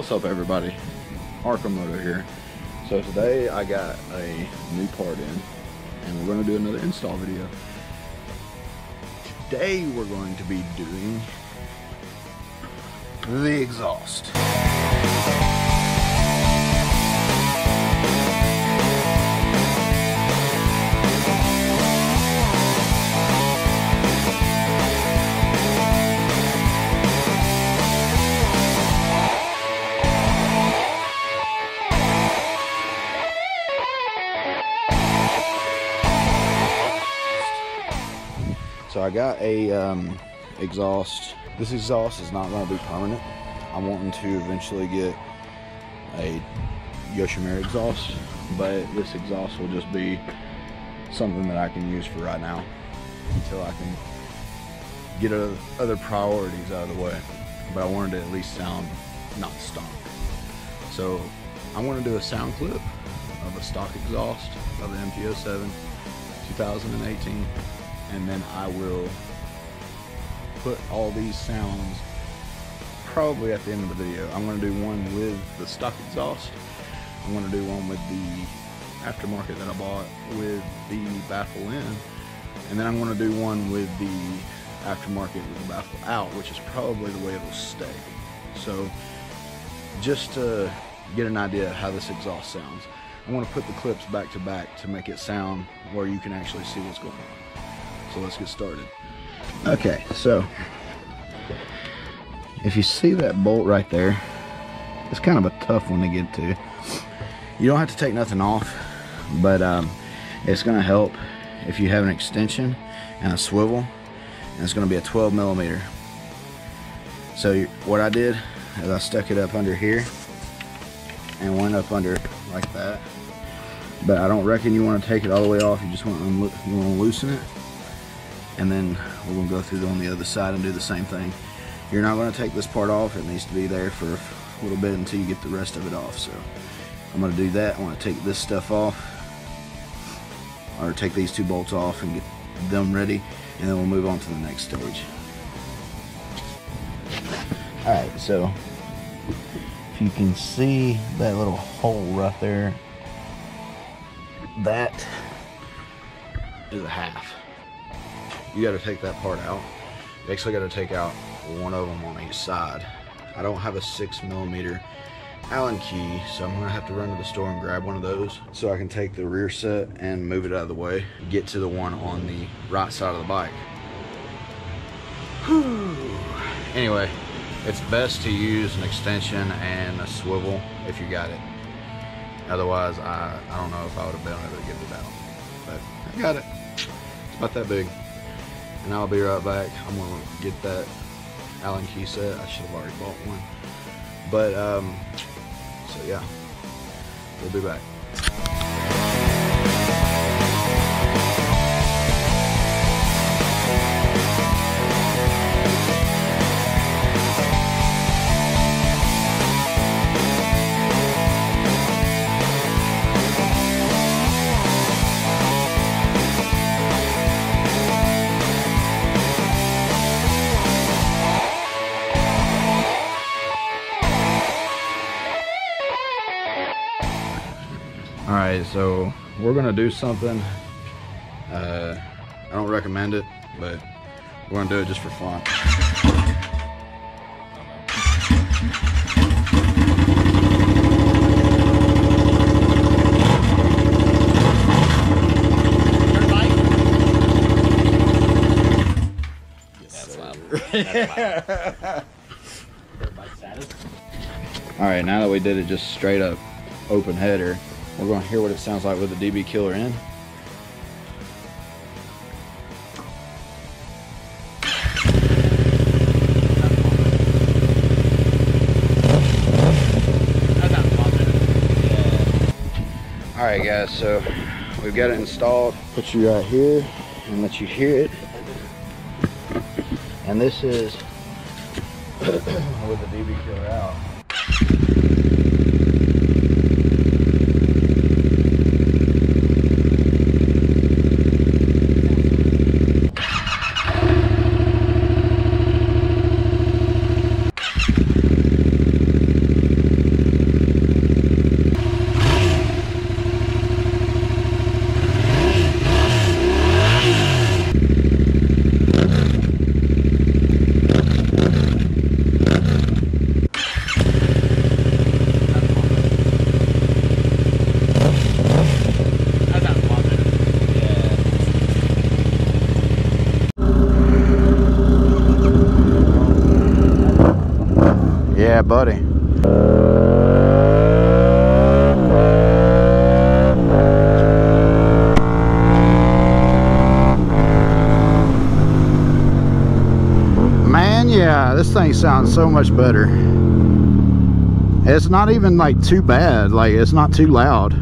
What's up everybody? Arkham Moto here. So today I got a new part in and we're going to do another install video. Today we're going to be doing the exhaust. So I got a um, exhaust. This exhaust is not going to be permanent. I'm wanting to eventually get a Yoshimura exhaust, but this exhaust will just be something that I can use for right now until I can get other priorities out of the way. But I wanted to at least sound not stock. So I'm going to do a sound clip of a stock exhaust of the MT-07 2018 and then I will put all these sounds probably at the end of the video. I'm going to do one with the stock exhaust. I'm going to do one with the aftermarket that I bought with the baffle in. And then I'm going to do one with the aftermarket with the baffle out, which is probably the way it'll stay. So just to get an idea how this exhaust sounds, I want to put the clips back to back to make it sound where you can actually see what's going on. So let's get started. Okay, so if you see that bolt right there, it's kind of a tough one to get to. You don't have to take nothing off, but um, it's going to help if you have an extension and a swivel, and it's going to be a 12 millimeter. So what I did is I stuck it up under here and went up under like that. But I don't reckon you want to take it all the way off. You just want to, you want to loosen it and then we're to go through on the other side and do the same thing. You're not going to take this part off. It needs to be there for a little bit until you get the rest of it off. So I'm to do that. I want to take this stuff off or take these two bolts off and get them ready and then we'll move on to the next stage. Alright, so if you can see that little hole right there, that is a half you got to take that part out. You actually got to take out one of them on each side. I don't have a six millimeter Allen key, so I'm gonna have to run to the store and grab one of those so I can take the rear set and move it out of the way, get to the one on the right side of the bike. Whew. Anyway, it's best to use an extension and a swivel if you got it. Otherwise, I, I don't know if I would have been able to get it out. But I got it. It's about that big and I'll be right back. I'm gonna get that Allen key set. I should have already bought one. But, um, so yeah, we'll be back. So we're gonna do something. Uh, I don't recommend it but we're gonna do it just for fun. All right, now that we did it just straight up open header, we're going to hear what it sounds like with the DB killer in. Alright guys, so we've got it installed. Put you right here and let you hear it. And this is with the DB killer out. Yeah, buddy. Man, yeah, this thing sounds so much better. It's not even like too bad, like it's not too loud.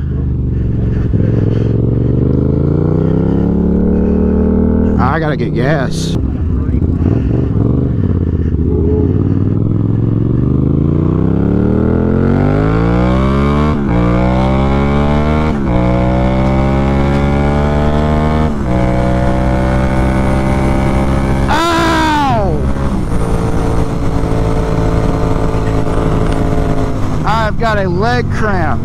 I gotta get gas. Ow! I've got a leg cramp.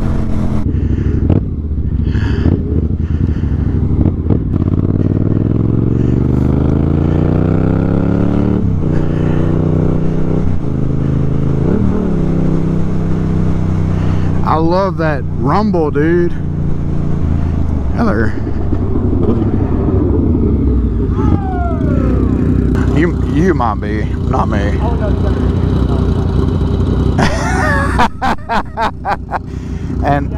I love that rumble, dude. Heather. You you might be, not me. Oh, and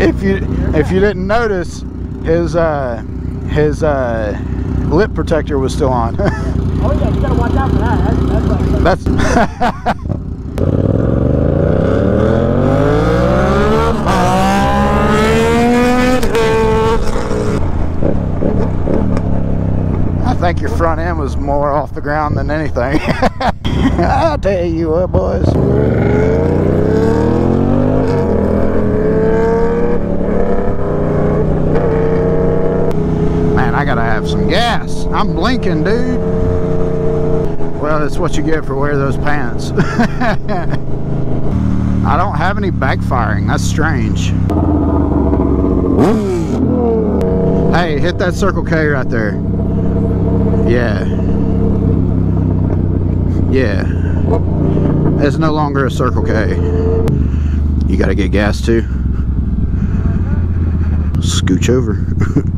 if you if you didn't notice, his uh his uh lip protector was still on. Oh yeah, you gotta watch out for that. That's, that's like, That's I think your front end was more off the ground than anything. I'll tell you what, boys. Man, I gotta have some gas. I'm blinking, dude. Well, that's what you get for wearing those pants. I don't have any backfiring. That's strange. Hey, hit that Circle K right there. Yeah. Yeah. It's no longer a Circle K. You gotta get gas too. Scooch over.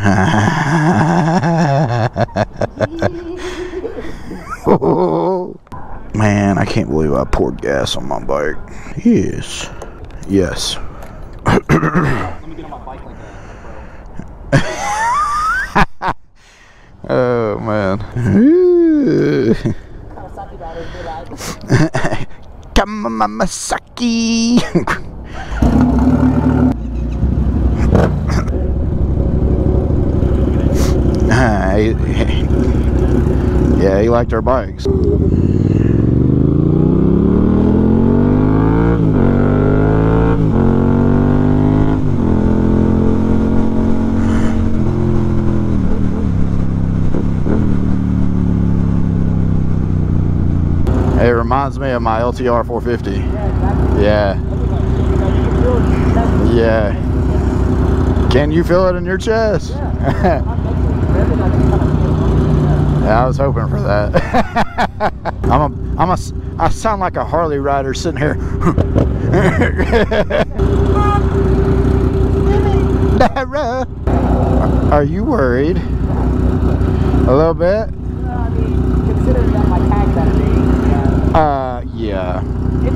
Man, I can't believe I poured gas on my bike. Yes. Yes. let me get on my bike like that. Oh man. Kamamasaki. Ah, he- yeah, he liked our bikes. It reminds me of my LTR 450. Yeah. Yeah, can you feel it in your chest? Yeah. Yeah, I was hoping for that. I'm a, I'm a, I sound like a Harley rider sitting here. Dara, Are you worried? A little bit? Uh, yeah. To.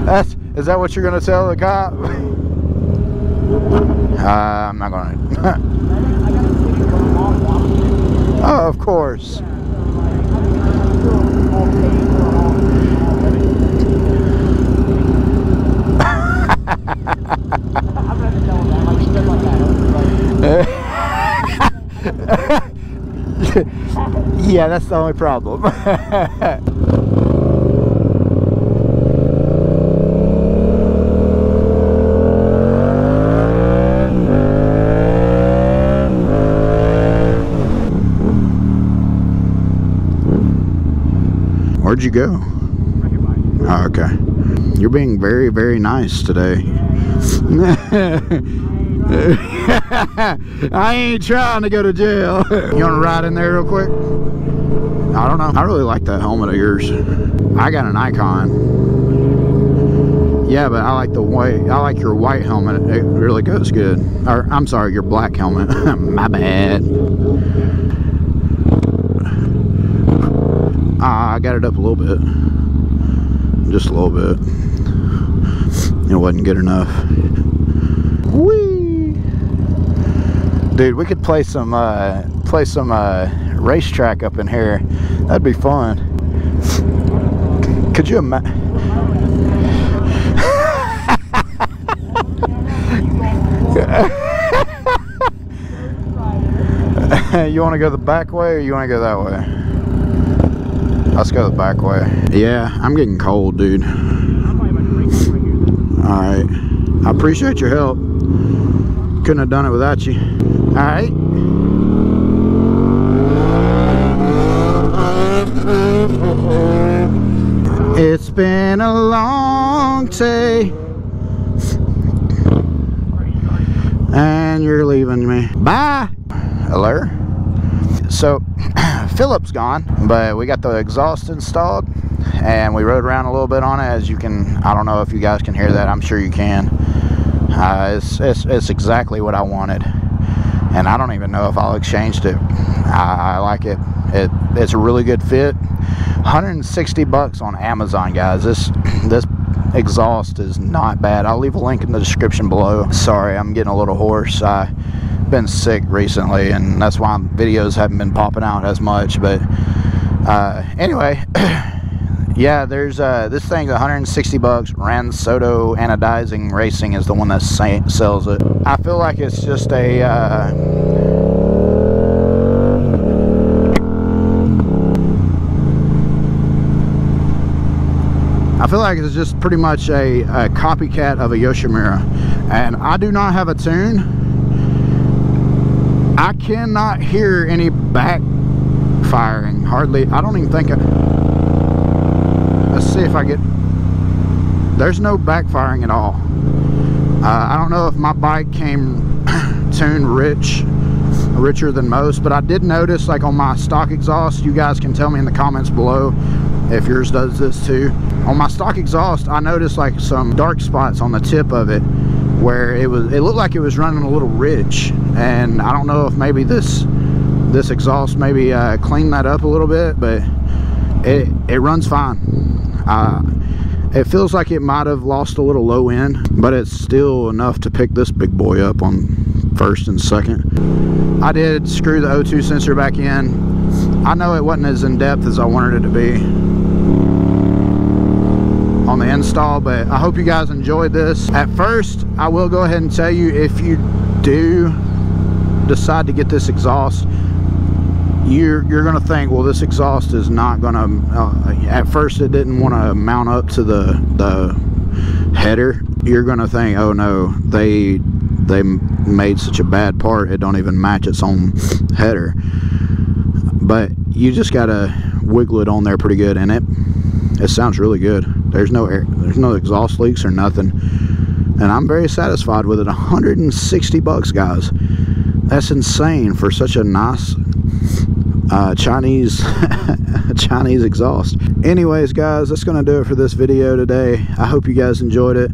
That's, is that what you're gonna tell the cop? I'm not watching it. oh, of course. Yeah, that's the only mean, I'm still all paid for all. I'm gonna have to tell him that. Like, shit like that. Like, yeah, that's the only problem. Where'd you go? Oh, okay. You're being very, very nice today. I ain't trying to go to jail. you want to ride in there real quick? I don't know. I really like that helmet of yours. I got an icon. Yeah, but I like the white. I like your white helmet. It really goes good. Or I'm sorry, your black helmet. My bad. Ah, I got it up a little bit. Just a little bit. It wasn't good enough. Whee! Dude, we could play some uh, play some uh, racetrack up in here. That'd be fun. Could you imagine? you want to go the back way or you want to go that way? Let's go the back way. Yeah, I'm getting cold, dude. Alright. I appreciate your help. Couldn't have done it without you. Alright. It's been a long day. And you're leaving me. Bye. Hello? So, Philip's gone, but we got the exhaust installed and we rode around a little bit on it as you can, I don't know if you guys can hear that, I'm sure you can. Uh, it's, it's, it's exactly what I wanted and I don't even know if I'll exchange it. I, I like it. it. It's a really good fit. 160 bucks on Amazon, guys. This this exhaust is not bad. I'll leave a link in the description below. Sorry, I'm getting a little hoarse. I've been sick recently, and that's why videos haven't been popping out as much. But uh, anyway, yeah, there's uh, this thing's 160 bucks. Ransoto Anodizing Racing is the one that sells it. I feel like it's just a. Uh, I feel like it's just pretty much a, a, copycat of a Yoshimura. And I do not have a tune. I cannot hear any backfiring. Hardly. I don't even think. I, let's see if I get. There's no backfiring at all. Uh, I don't know if my bike came tuned rich richer than most but I did notice like on my stock exhaust you guys can tell me in the comments below if yours does this too on my stock exhaust I noticed like some dark spots on the tip of it where it was it looked like it was running a little rich and I don't know if maybe this this exhaust maybe uh, cleaned that up a little bit but it it runs fine. Uh, it feels like it might have lost a little low end but it's still enough to pick this big boy up on first and second. I did screw the O2 sensor back in. I know it wasn't as in-depth as I wanted it to be on the install but I hope you guys enjoyed this. At first I will go ahead and tell you if you do decide to get this exhaust you're you're gonna think well this exhaust is not gonna uh, at first it didn't want to mount up to the the header. You're gonna think oh no they they made such a bad part it don't even match its own header. But you just gotta wiggle it on there pretty good and it it sounds really good there's no air there's no exhaust leaks or nothing. And I'm very satisfied with it. 160 bucks guys. That's insane for such a nice uh, Chinese Chinese exhaust. Anyways guys that's gonna do it for this video today. I hope you guys enjoyed it.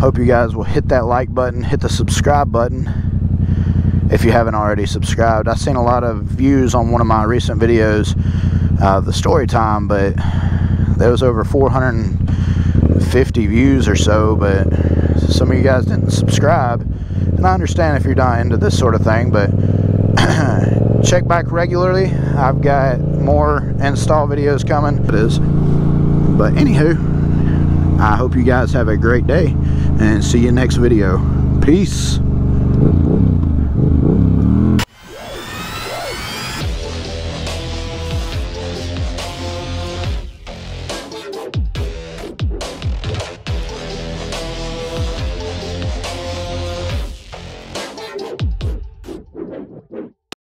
Hope you guys will hit that like button hit the subscribe button if you haven't already subscribed. I've seen a lot of views on one of my recent videos uh, the story time but there was over 450 views or so but some of you guys didn't subscribe. And I understand if you're not into this sort of thing but check back regularly. I've got more install videos coming. It is. But anywho I hope you guys have a great day and see you next video. Peace